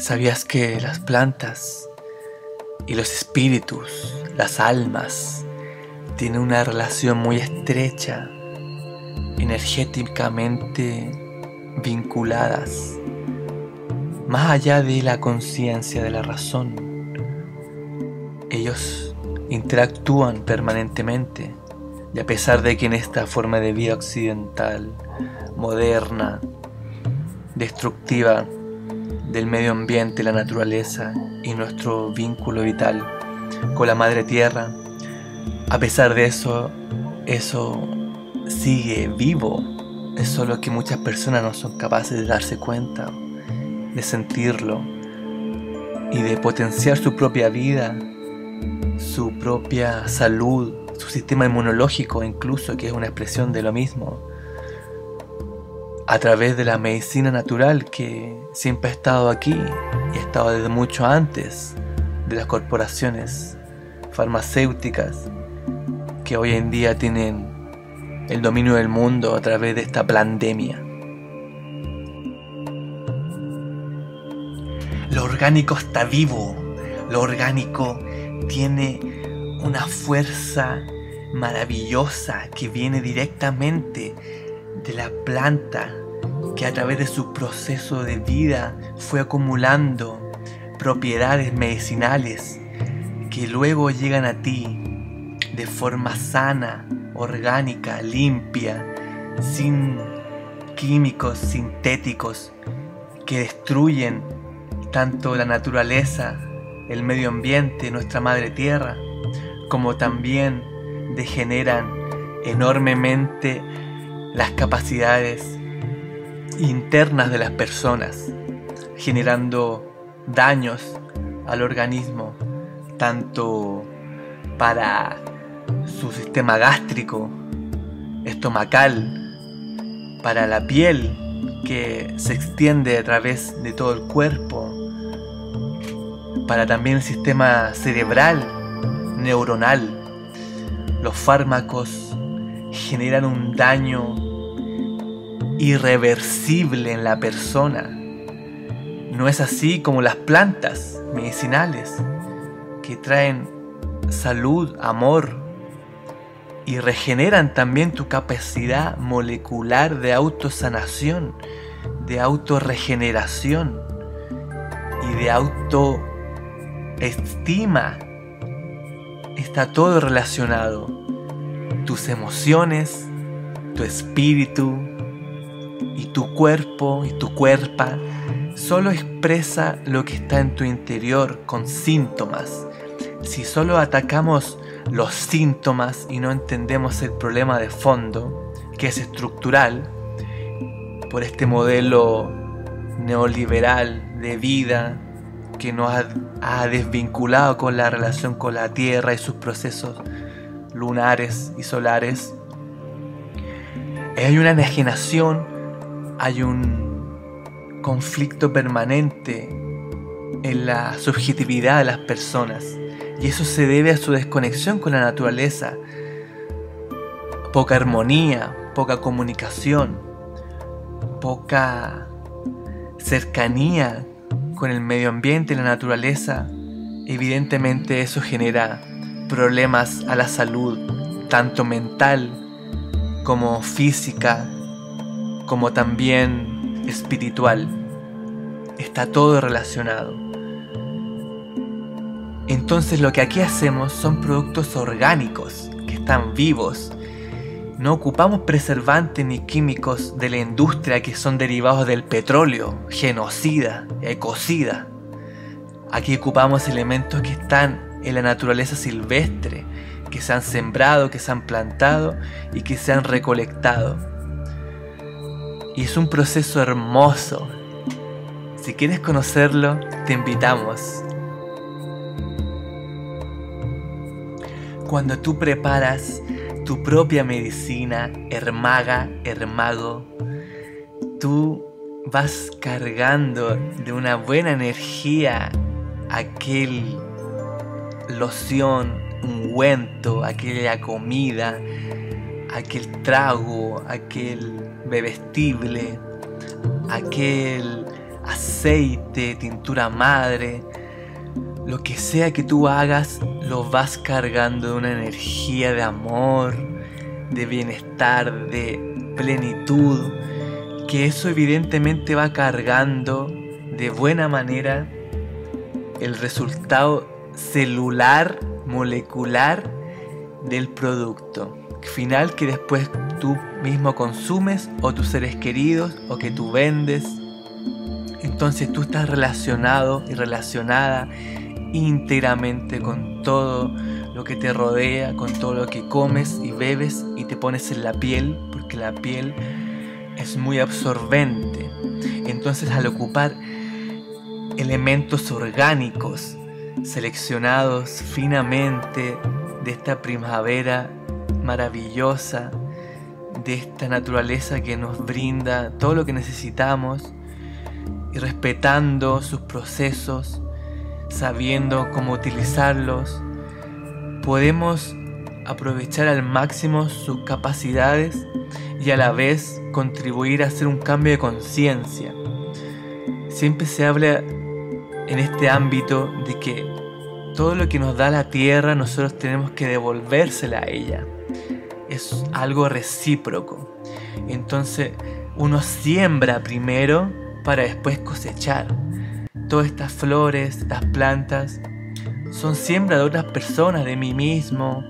¿Sabías que las plantas y los espíritus, las almas, tienen una relación muy estrecha, energéticamente vinculadas, más allá de la conciencia de la razón? Ellos interactúan permanentemente y a pesar de que en esta forma de vida occidental, moderna, destructiva del medio ambiente, la naturaleza y nuestro vínculo vital con la madre tierra, a pesar de eso, eso sigue vivo. Es solo que muchas personas no son capaces de darse cuenta, de sentirlo y de potenciar su propia vida, su propia salud, su sistema inmunológico incluso, que es una expresión de lo mismo, a través de la medicina natural que siempre ha estado aquí y ha estado desde mucho antes de las corporaciones farmacéuticas que hoy en día tienen el dominio del mundo a través de esta pandemia. Lo orgánico está vivo, lo orgánico tiene una fuerza maravillosa que viene directamente de la planta que a través de su proceso de vida fue acumulando propiedades medicinales que luego llegan a ti de forma sana, orgánica, limpia, sin químicos sintéticos que destruyen tanto la naturaleza, el medio ambiente, nuestra madre tierra, como también degeneran enormemente las capacidades internas de las personas, generando daños al organismo, tanto para su sistema gástrico, estomacal, para la piel que se extiende a través de todo el cuerpo, para también el sistema cerebral, neuronal. Los fármacos generan un daño irreversible en la persona. No es así como las plantas medicinales que traen salud, amor y regeneran también tu capacidad molecular de autosanación, de autorregeneración y de autoestima. Está todo relacionado. Tus emociones, tu espíritu, y tu cuerpo y tu cuerpa solo expresa lo que está en tu interior con síntomas. Si solo atacamos los síntomas y no entendemos el problema de fondo, que es estructural, por este modelo neoliberal de vida que nos ha, desvinculado con la relación con la Tierra y sus procesos lunares y solares, hay una enajenación hay un conflicto permanente en la subjetividad de las personas y eso se debe a su desconexión con la naturaleza, poca armonía, poca comunicación, poca cercanía con el medio ambiente y la naturaleza, evidentemente eso genera problemas a la salud, tanto mental como física, como también espiritual. Está todo relacionado. Entonces lo que aquí hacemos son productos orgánicos que están vivos. No ocupamos preservantes ni químicos de la industria que son derivados del petróleo, genocida, ecocida. Aquí ocupamos elementos que están en la naturaleza silvestre, que se han sembrado, que se han plantado y que se han recolectado. Y es un proceso hermoso. Si quieres conocerlo, te invitamos. Cuando tú preparas tu propia medicina, hermaga, hermago, tú vas cargando de una buena energía aquel loción, ungüento, aquella comida, aquel trago, aquel bebestible, aquel aceite, tintura madre, lo que sea que tú hagas, lo vas cargando de una energía de amor, de bienestar, de plenitud, que eso evidentemente va cargando de buena manera el resultado celular, molecular del producto final que después tú mismo consumes o tus seres queridos o que tú vendes. Entonces tú estás relacionado y relacionada íntegramente con todo lo que te rodea, con todo lo que comes y bebes y te pones en la piel, porque la piel es muy absorbente. Entonces al ocupar elementos orgánicos seleccionados finamente de esta primavera maravillosa, de esta naturaleza que nos brinda todo lo que necesitamos y respetando sus procesos, sabiendo cómo utilizarlos, podemos aprovechar al máximo sus capacidades y a la vez contribuir a hacer un cambio de conciencia. Siempre se habla en este ámbito de que todo lo que nos da la tierra nosotros tenemos que devolvérsela a ella. Es algo recíproco. Entonces uno siembra primero para después cosechar. Todas estas flores, estas plantas, son siembra de otras personas, de mí mismo,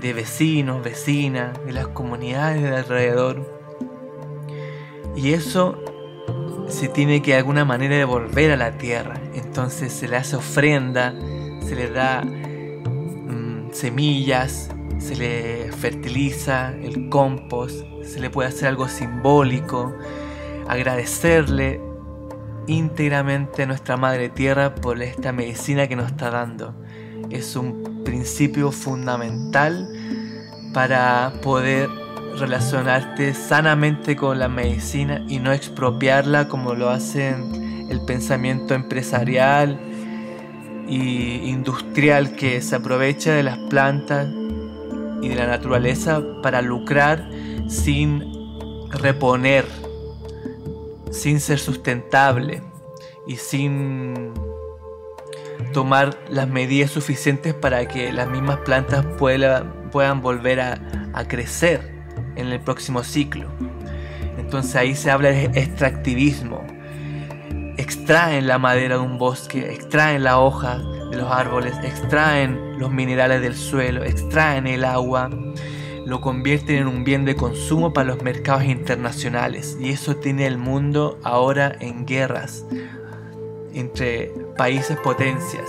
de vecinos, vecinas, de las comunidades de alrededor. Y eso se tiene que de alguna manera devolver a la tierra. Entonces se le hace ofrenda, se le da mm, semillas, se le fertiliza el compost, se le puede hacer algo simbólico, agradecerle íntegramente a nuestra Madre Tierra por esta medicina que nos está dando. Es un principio fundamental para poder relacionarte sanamente con la medicina y no expropiarla como lo hacen el pensamiento empresarial y industrial que se aprovecha de las plantas y de la naturaleza para lucrar sin reponer sin ser sustentable y sin tomar las medidas suficientes para que las mismas plantas puedan volver a, crecer en el próximo ciclo. Entonces ahí se habla de extractivismo. Extraen la madera de un bosque, extraen la hoja de los árboles, extraen los minerales del suelo, extraen el agua lo convierten en un bien de consumo para los mercados internacionales. Y eso tiene el mundo ahora en guerras entre países potencias,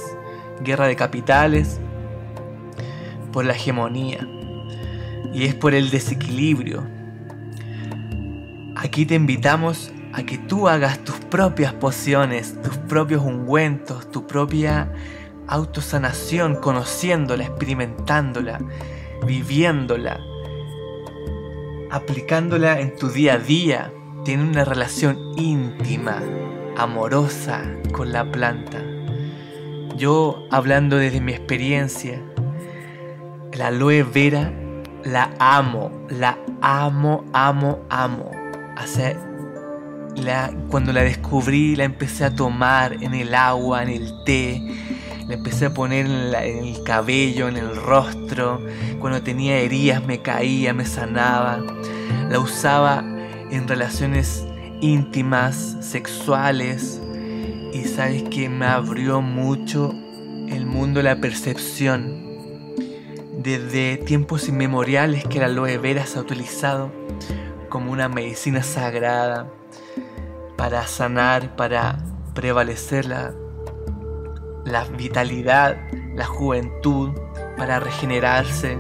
guerra de capitales por la hegemonía. Y es por el desequilibrio. Aquí te invitamos a que tú hagas tus propias pociones, tus propios ungüentos, tu propia autosanación, conociéndola, experimentándola viviéndola, aplicándola en tu día a día, tiene una relación íntima, amorosa con la planta. Yo, hablando desde mi experiencia, la aloe vera la amo, la amo, amo, amo. la, cuando la descubrí, la empecé a tomar en el agua, en el té, la empecé a poner en, el cabello, en el rostro. Cuando tenía heridas me caía, me sanaba. La usaba en relaciones íntimas, sexuales. Y sabes que me abrió mucho el mundo la percepción. Desde tiempos inmemoriales que la aloe vera se ha utilizado como una medicina sagrada para sanar, para prevalecer la la vitalidad, la juventud, para regenerarse.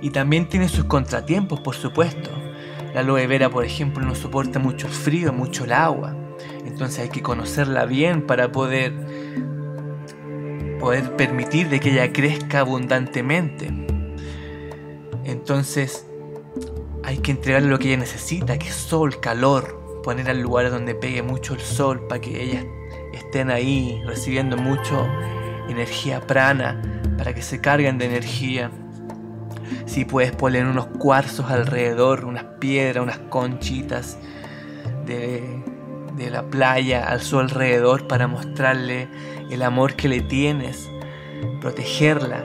Y también tiene sus contratiempos, por supuesto. La aloe vera, por ejemplo, no soporta mucho frío, mucho el agua. Entonces hay que conocerla bien para poder, poder permitir de que ella crezca abundantemente. Entonces hay que entregarle lo que ella necesita, que es sol, calor, poner al lugar donde pegue mucho el sol para que ella estén ahí recibiendo mucho energía prana para que se carguen de energía. Si puedes poner unos cuarzos alrededor, unas piedras, unas conchitas de, de la playa a su alrededor para mostrarle el amor que le tienes, protegerla,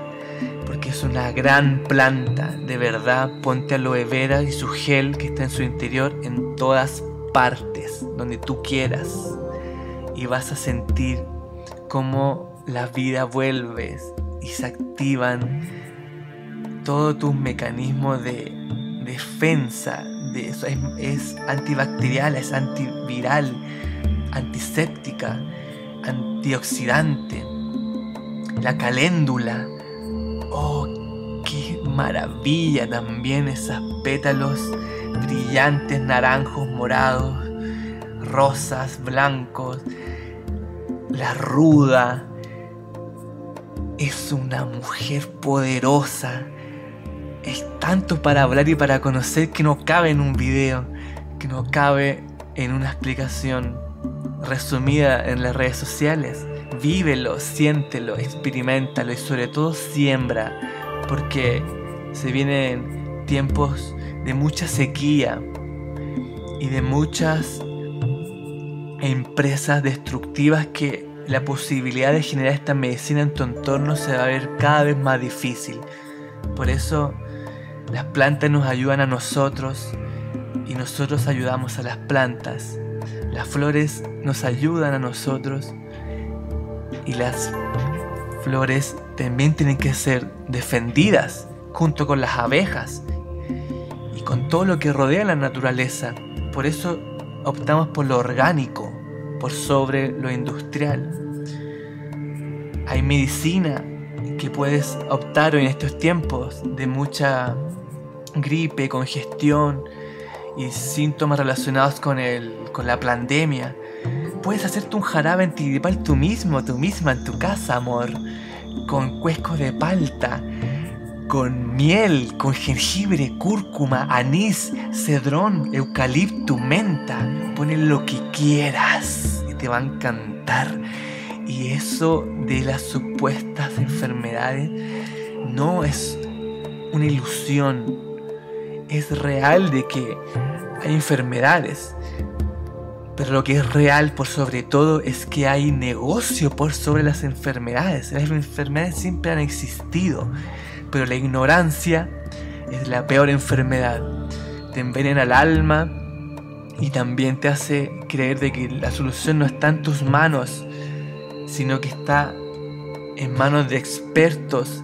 porque es una gran planta, de verdad, ponte aloe vera y su gel que está en su interior en todas partes, donde tú quieras, y vas a sentir cómo la vida vuelve y se activan todos tus mecanismos de defensa de eso. Es, antibacterial, es antiviral, antiséptica, antioxidante. La caléndula. Oh, qué maravilla también esos pétalos brillantes, naranjos, morados, rosas, blancos. La ruda. Es una mujer poderosa es tanto para hablar y para conocer que no cabe en un video, que no cabe en una explicación resumida en las redes sociales. Vívelo, siéntelo, experimentalo y sobre todo siembra, porque se vienen tiempos de mucha sequía y de muchas empresas destructivas que la posibilidad de generar esta medicina en tu entorno se va a ver cada vez más difícil. Por eso las plantas nos ayudan a nosotros y nosotros ayudamos a las plantas. Las flores nos ayudan a nosotros y las flores también tienen que ser defendidas junto con las abejas y con todo lo que rodea la naturaleza. Por eso optamos por lo orgánico, por sobre lo industrial. Hay medicina que puedes optar en estos tiempos de mucha gripe, congestión y síntomas relacionados con, el, con la pandemia. Puedes hacerte un jarabe antigripal tú mismo, tú misma en tu casa, amor. Con cuesco de palta, con miel, con jengibre, cúrcuma, anís, cedrón, eucalipto, menta. Ponle lo que quieras te va a encantar. Y eso de las supuestas enfermedades no es una ilusión, es real de que hay enfermedades, pero lo que es real por sobre todo es que hay negocio por sobre las enfermedades. Las enfermedades siempre han existido, pero la ignorancia es la peor enfermedad. Te envenena el alma y también te hace creer de que la solución no está en tus manos, sino que está en manos de expertos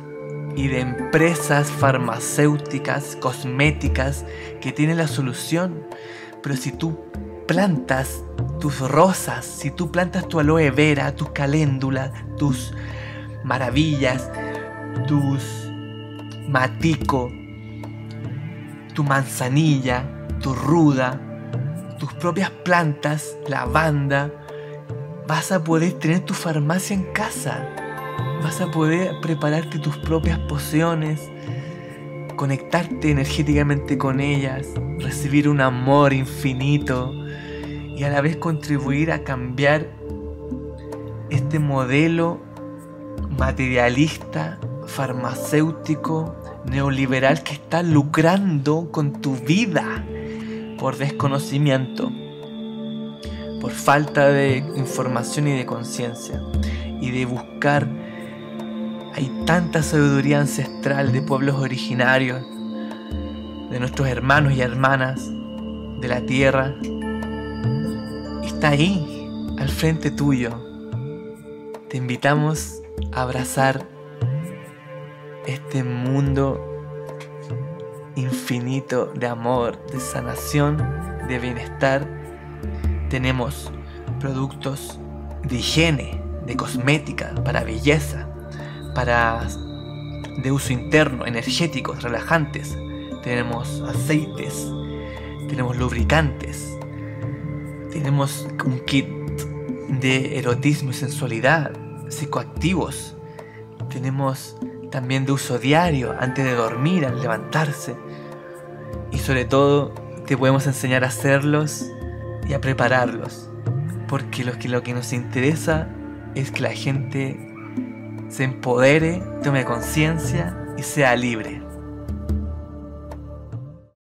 y de empresas farmacéuticas, cosméticas, que tienen la solución. Pero si tú plantas tus rosas, si tú plantas tu aloe vera, tus caléndulas, tus maravillas, tus matico, tu manzanilla, tu ruda, tus propias plantas, lavanda, vas a poder tener tu farmacia en casa. Vas a poder prepararte tus propias pociones, conectarte energéticamente con ellas, recibir un amor infinito y a la vez contribuir a cambiar este modelo materialista, farmacéutico, neoliberal que está lucrando con tu vida por desconocimiento, por falta de información y de conciencia y de buscar hay tanta sabiduría ancestral de pueblos originarios, de nuestros hermanos y hermanas de la tierra. Está ahí, al frente tuyo. Te invitamos a abrazar este mundo infinito de amor, de sanación, de bienestar. Tenemos productos de higiene, de cosmética, para belleza, para de uso interno, energéticos, relajantes. Tenemos aceites, tenemos lubricantes, tenemos un kit de erotismo y sensualidad, psicoactivos. Tenemos también de uso diario, antes de dormir, al levantarse. Y sobre todo, te podemos enseñar a hacerlos y a prepararlos. Porque lo que, lo que nos interesa es que la gente se empodere, tome conciencia y sea libre.